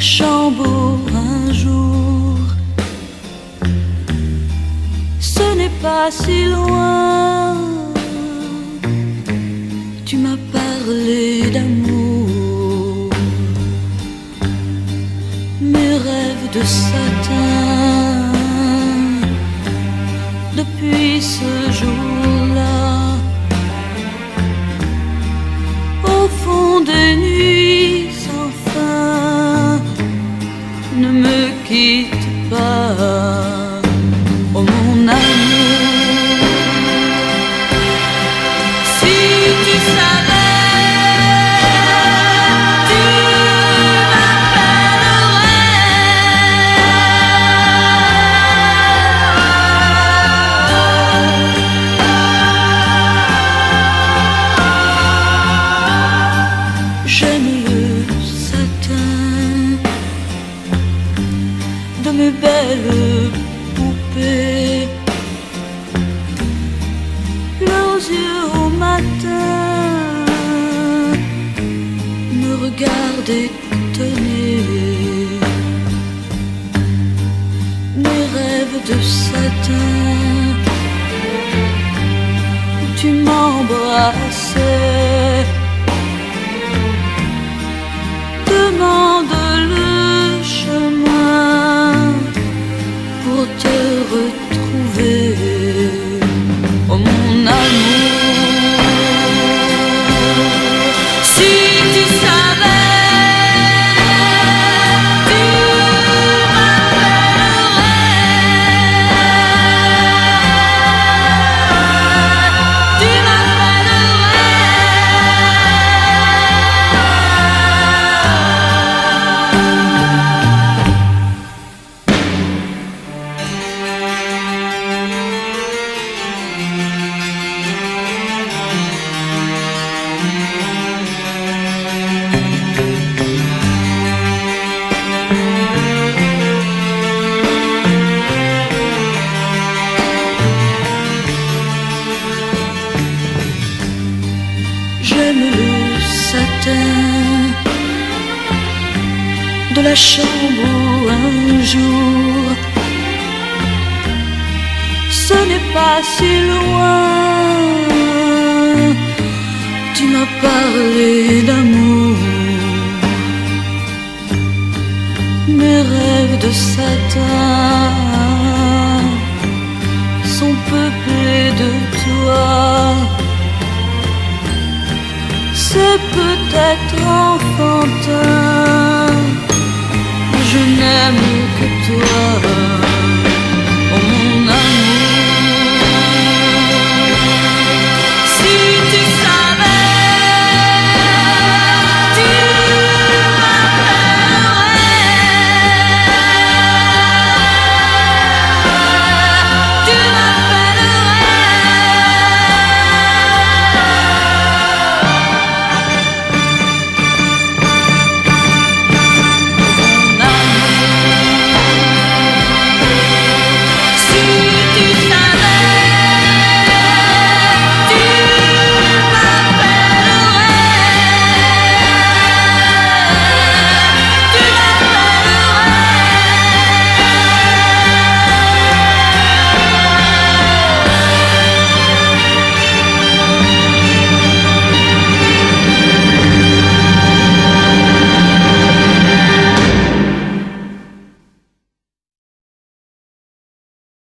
Chambourg un jour. Ce n'est pas si loin. Tu m'as parlé d'amour. Mes rêves de satin. Depuis ce above. Étonnés. Mes rêves de satin tu m'embrassais. De la chambre un jour ce n'est pas si loin. Tu m'as parlé d'amour, mes rêves de satin sont peuplés de toi. C'est peut-être